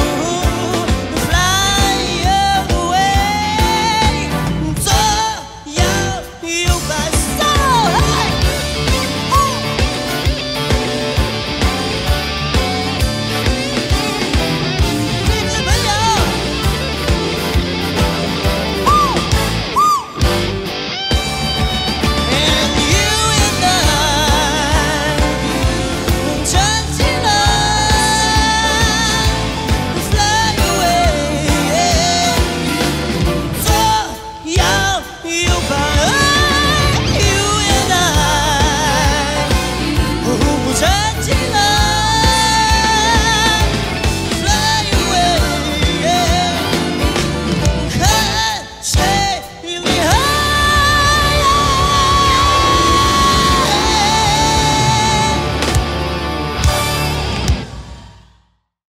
Oh.